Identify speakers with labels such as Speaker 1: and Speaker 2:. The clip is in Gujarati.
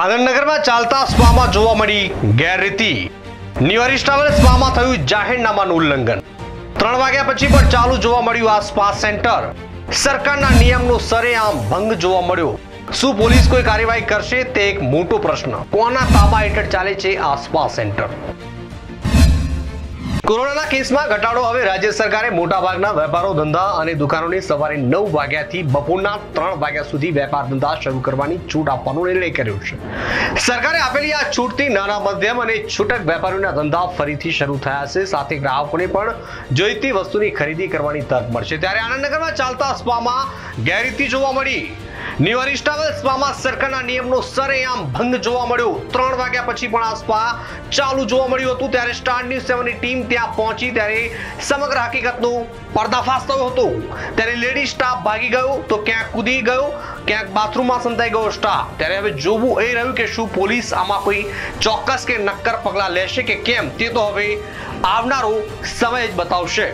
Speaker 1: આનંદનગરમાં ચાલતા સ્પામાં જોવા મળી ગેરરીતિ. નિવારી ટ્રાવેલ સ્પામાં થયું જાહેરનામાનું ઉલ્લંઘન. ત્રણ વાગ્યા પછી પણ ચાલુ જોવા મળ્યું આ સ્પા સેન્ટર. સરકારના નિયમનો સરેઆમ ભંગ જોવા મળ્યો. શું પોલીસ કોઈ કાર્યવાહી કરશે તે એક મોટો પ્રશ્ન. કોના તાબા હેઠળ ચાલે છે આ સ્પા સેન્ટર? કોરોનાના કેસમાં ઘટાડો હવે રાજ્ય સરકારે મોટાભાગના વેપારો ધંધા અને દુકાનોને સવારે નવ વાગ્યાથી બપોરના ત્રણ વાગ્યા સુધી વેપાર ધંધા શરૂ કરવાની છૂટ આપવાનો નિર્ણય કર્યો છે. સરકારે આપેલી આ છૂટથી નાના, મધ્યમ અને છૂટક વેપારીઓના ધંધા ફરીથી શરૂ થયા છે. સાથે ગ્રાહકોને પણ જોઈતી વસ્તુની ખરીદી કરવાની તક મળશે. ત્યારે આનંદનગરમાં ચાલતા સ્પામાં ગેરરીતિ જોવા મળી. નિવારી સ્પામાં સરકારના નિયમનો સરેઆમ ભંગ જોવા મળ્યો. ત્રણ વાગ્યા પછી પણ આ સ્પા ચાલુ જોવા મળ્યું હતું. ત્યારે સ્ટાર ન્યૂઝ સેવનની ટીમ ત્યાં પહોંચી. ત્યારે સમગ્ર હકીકતનો પર્દાફાશ થયો હતો. ત્યારે લેડી સ્ટાફ ભાગી ગયો તો ક્યાંક કૂદી ગયો, ક્યાંક બાથરૂમમાં સંતાઈ ગયો સ્ટાફ. ત્યારે હવે જોવું એ રહ્યું કે શું પોલીસ આમાં કોઈ ચોક્કસ કે નક્કર પગલાં લેશે કે કેમ? તે તો હવે આવનારો સમય જ બતાવશે.